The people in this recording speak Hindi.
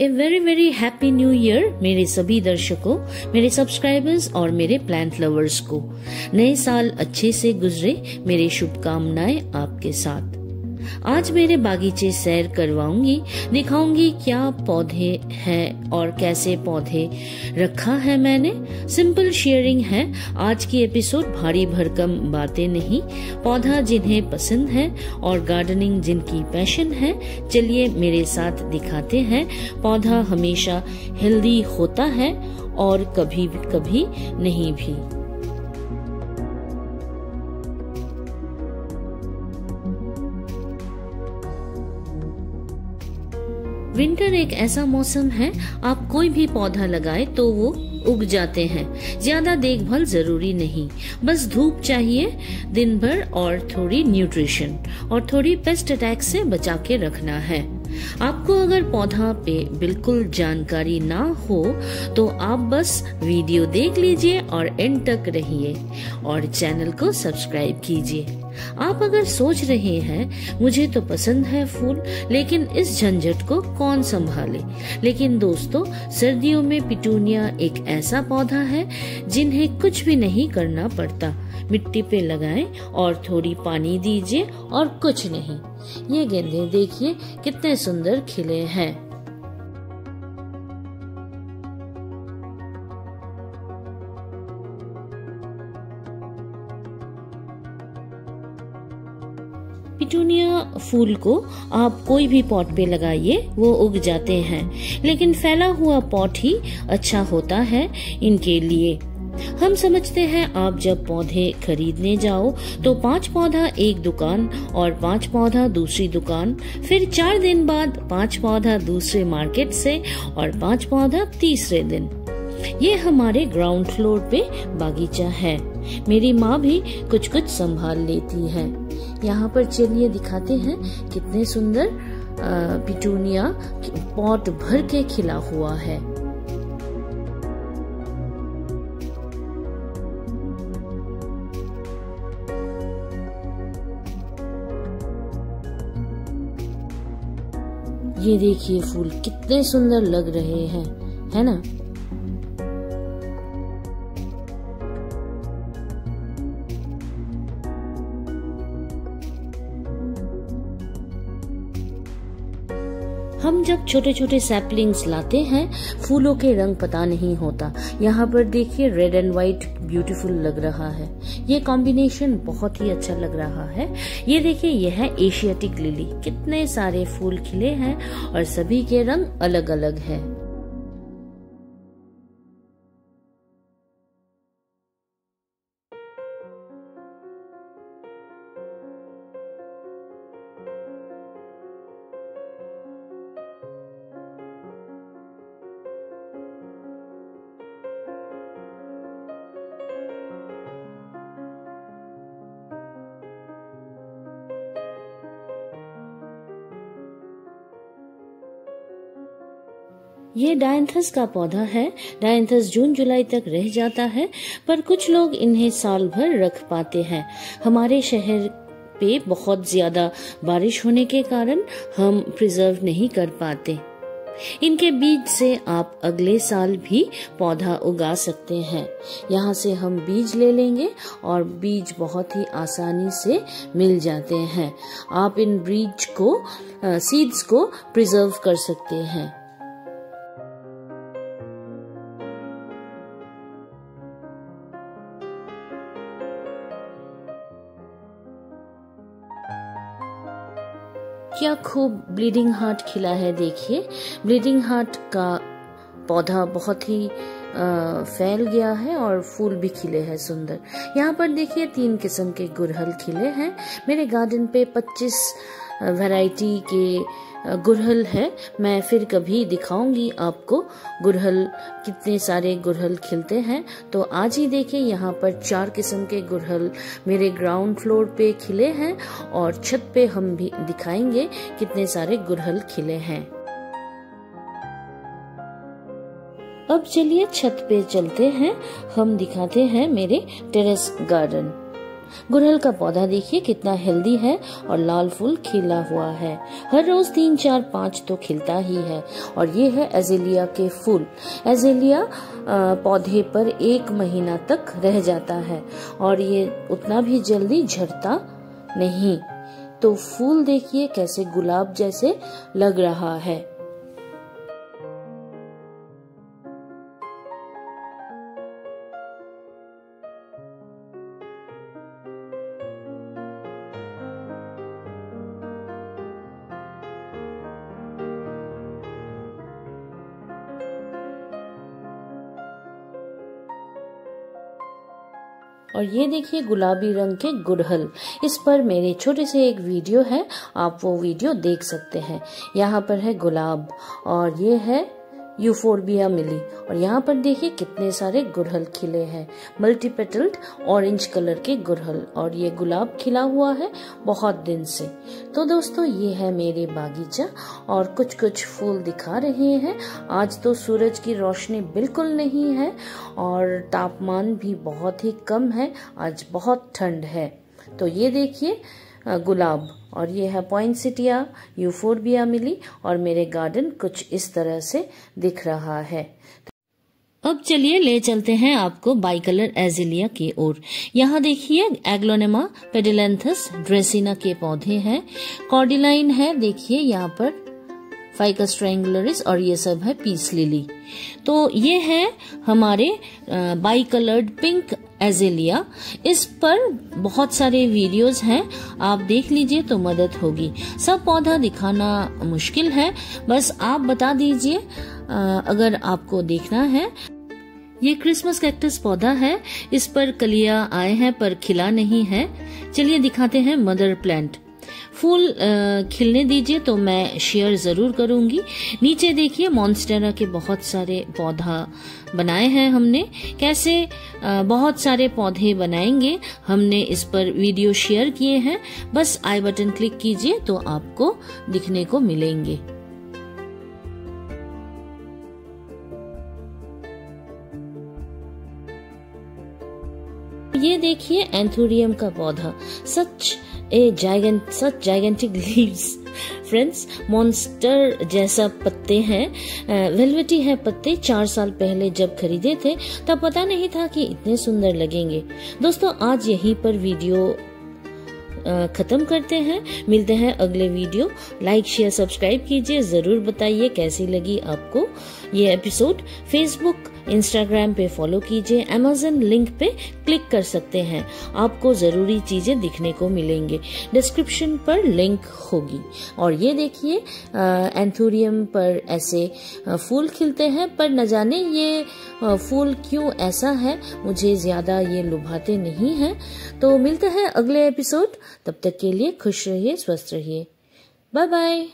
A very very happy new year मेरे सभी दर्शकों, मेरे सब्सक्राइबर्स और मेरे प्लांट लवर्स को। नए साल अच्छे से गुजरे, मेरी शुभकामनाएँ आपके साथ। आज मेरे बागीचे सैर करवाऊँगी, दिखाऊँगी क्या पौधे हैं और कैसे पौधे रखा है मैंने। सिंपल शेयरिंग है। आज की एपिसोड भारी भरकम बातें नहीं। पौधा जिन्हें पसंद है और गार्डनिंग जिनकी पैशन है, चलिए मेरे साथ दिखाते हैं। पौधा हमेशा हेल्दी होता है और कभी कभी नहीं भी। विंटर एक ऐसा मौसम है, आप कोई भी पौधा लगाए तो वो उग जाते हैं। ज़्यादा देखभाल ज़रूरी नहीं। बस धूप चाहिए दिन भर और थोड़ी न्यूट्रिशन और थोड़ी पेस्ट अटैक से बचा के रखना है। आपको अगर पौधा पे बिल्कुल जानकारी ना हो तो आप बस वीडियो देख लीजिए और एंड तक रहिए और चैनल को सब्सक्राइब कीजिए। आप अगर सोच रहे हैं, मुझे तो पसंद है फूल, लेकिन इस झंझट को कौन संभाले? लेकिन दोस्तों, सर्दियों में पिटूनिया एक ऐसा पौधा है, जिन्हें कुछ भी नहीं करना पड़ता। मिट्टी पे लगाएँ और थोड़ी पानी दीजिए और कुछ नहीं। ये गेंदे देखिए, कितने सुंदर खिले हैं। पिटूनिया फूल को आप कोई भी पॉट पे लगाइए, वो उग जाते हैं। लेकिन फैला हुआ पॉट ही अच्छा होता है इनके लिए। हम समझते हैं आप जब पौधे खरीदने जाओ तो पाँच पौधा एक दुकान और पाँच पौधा दूसरी दुकान, फिर चार दिन बाद पाँच पौधा दूसरे मार्केट से और पाँच पौधा तीसरे दिन। ये हमारे ग्राउंड फ्लोर पे बागीचा है। मेरी माँ भी कुछ कुछ संभाल लेती है। यहाँ पर चलिए दिखाते हैं कितने सुंदर पिटूनिया पॉट भर के खिला हुआ है। ये देखिए फूल कितने सुंदर लग रहे हैं, है ना? हम जब छोटे छोटे सैपलिंग्स लाते हैं, फूलों के रंग पता नहीं होता। यहाँ पर देखिए रेड एंड व्हाइट ब्यूटीफुल लग रहा है। ये कॉम्बिनेशन बहुत ही अच्छा लग रहा है। ये देखिए, यह है एशियाटिक लिली कितने सारे फूल खिले हैं और सभी के रंग अलग अलग है। ये डायंथस का पौधा है। डायंथस जून, जुलाई तक रह जाता है, पर कुछ लोग इन्हें साल भर रख पाते हैं। हमारे शहर पे बहुत ज़्यादा बारिश होने के कारण हम प्रिजर्व नहीं कर पाते। इनके बीज से आप अगले साल भी पौधा उगा सकते हैं। यहाँ से हम बीज ले लेंगे और बीज बहुत ही आसानी से मिल जाते हैं। आप इन बीज को सीड्स को प्रिजर्व कर सकते हैं। क्या खूब ब्लीडिंग हार्ट खिला है देखिए। ब्लीडिंग हार्ट का पौधा बहुत ही आ, फैल गया है और फूल भी खिले हैं सुंदर। यहाँ पर देखिए तीन किस्म के गुरहल खिले हैं। मेरे गार्डन पे 25 वैरायटी के गुरहल है। मैं फिर कभी दिखाऊँगी आपको गुरहल कितने सारे गुरहल खिलते हैं। तो आज ही देखिए, यहाँ पर चार किस्म के गुरहल मेरे ग्राउंड फ्लोर पे खिले हैं और छत पे हम भी दिखाएँगे कितने सारे गुरहल खिले हैं। अब चलिए छत पे चलते हैं। हम दिखाते हैं मेरे टेरेस गार्डन गुड़हल का पौधा देखिए कितना हेल्दी है और लाल फूल खिला हुआ है। हर रोज तीन, चार, पाँच तो खिलता ही है। और ये है एजेलिया के फूल। एजेलिया पौधे पर एक महीना तक रह जाता है। और ये उतना भी जल्दी झड़ता नहीं। तो फूल देखिए कैसे गुलाब जैसे लग रहा है। और ये देखिए गुलाबी रंग के गुड़हल। इस पर मेरे छोटे से एक वीडियो है, आप वो वीडियो देख सकते हैं। यहाँ पर है गुलाब और ये है यूफोरबिया मिली। और यहाँ पर देखिए कितने सारे गुड़हल खिले हैं। मल्टीपेटल्ड ऑरेंज कलर के गुड़हल। और ये गुलाब खिला हुआ है बहुत दिन से। तो दोस्तों, ये है मेरे बागीचा। और कुछ कुछ फूल दिखा रहे हैं। आज तो सूरज की रोशनी बिल्कुल नहीं है। और तापमान भी बहुत ही कम है। आज बहुत ठंड है। तो ये देखिए गुलाब। और ये है पॉइंट सिटिया यूफोरबिया मिली और मेरे गार्डन कुछ इस तरह से दिख रहा है। अब चलिए ले चलते हैं आपको बाइकलर एजिलिया की ओर। यहाँ देखिए एग्लोनेमा पेडिलेंथस ड्रेसिना के पौधे हैं। कॉर्डिलाइन है, देखिए यहाँ पर फाइकस ट्रायंगुलरिस और ये सब है पीस लिली तो ये है हमारे बाई कलर्ड पिंक एजेलिया, इस पर बहुत सारे वीडियोस हैं, आप देख लीजिए तो मदद होगी। सब पौधा दिखाना मुश्किल है, बस आप बता दीजिए अगर आपको देखना है। ये क्रिसमस कैक्टस पौधा है, इस पर कलिया आए हैं पर खिला नहीं है। चलिए दिखाते हैं मदर प्लांट। फूल खिलने दीजिए तो मैं शेयर ज़रूर करूँगी। नीचे देखिए मॉन्स्टेरा के बहुत सारे पौधा बनाए हैं हमने। कैसे बहुत सारे पौधे बनाएँगे, हमने इस पर वीडियो शेयर किए हैं। बस आई बटन क्लिक कीजिए तो आपको दिखने को मिलेंगे। ये देखिए एंथोरियम का पौधा। Such a giant such gigantic leaves friends monster जैसा पत्ते हैं वेलवेटी है पत्ते चार साल पहले जब खरीदे थे, तब पता नहीं था कि इतने सुंदर लगेंगे। दोस्तों, आज यहीं पर वीडियो खत्म करते हैं। मिलते हैं अगले वीडियो। लाइक शेयर सब्सक्राइब कीजिए। ज़रूर बताइए कैसी लगी आपको ये एपिसोड फेसबुक इंस्टाग्राम पे फॉलो कीजिए अमेजन लिंक पे क्लिक कर सकते हैं। आपको ज़रूरी चीज़ें दिखने को मिलेंगे। डिस्क्रिप्शन पर लिंक होगी। और ये देखिए एंथोरियम पर ऐसे फूल खिलते हैं, पर न जाने ये फूल क्यों ऐसा है, मुझे ज़्यादा ये लुभाते नहीं हैं। तो मिलते हैं अगले एपिसोड तब तक के लिए खुश रहिए, स्वस्थ रहिए। Bye bye